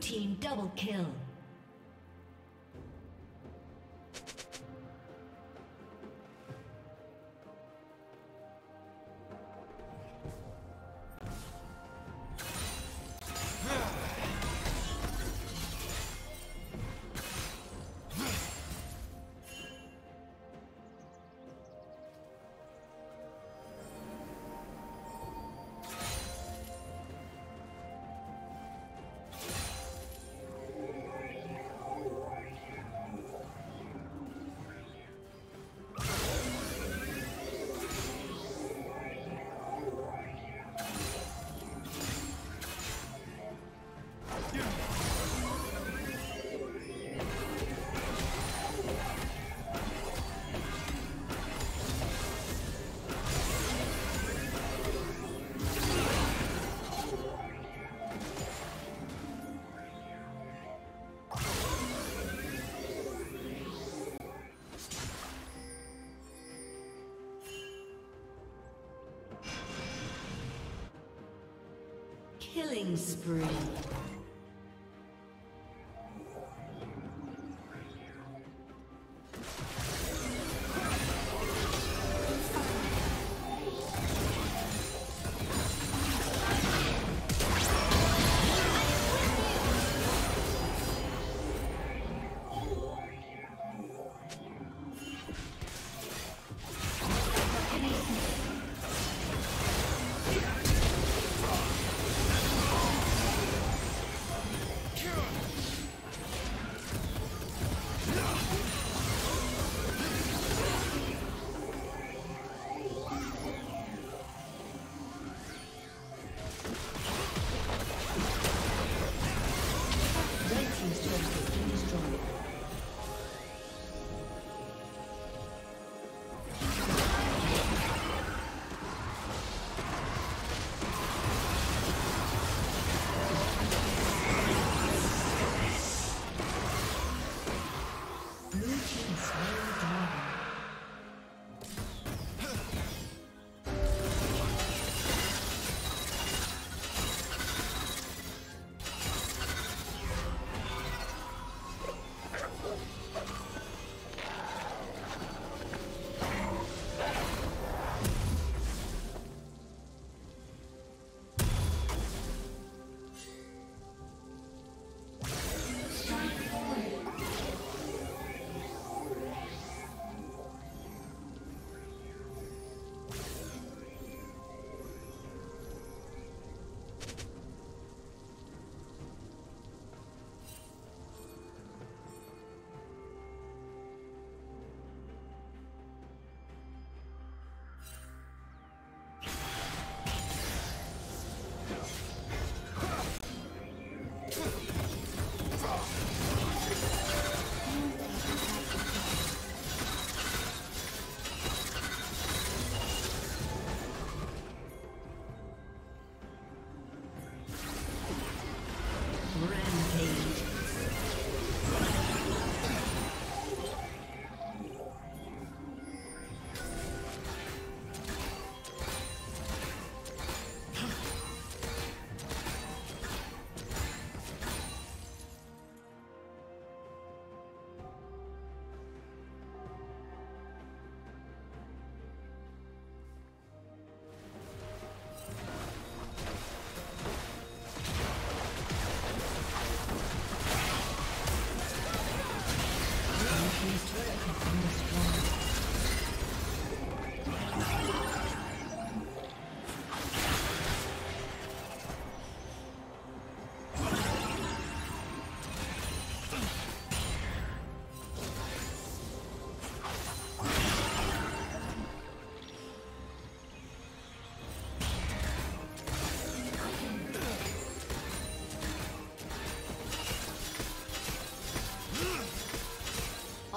team double kill. Killing spree.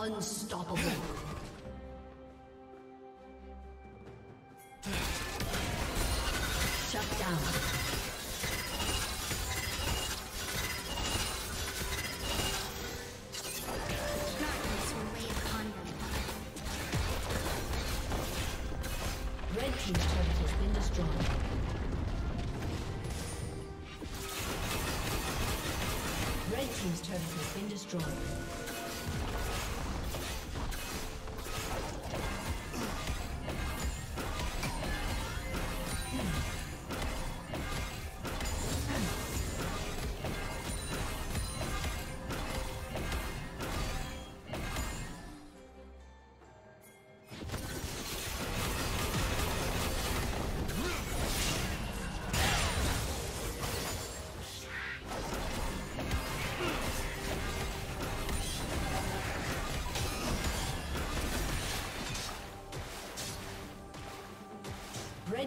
Unstoppable.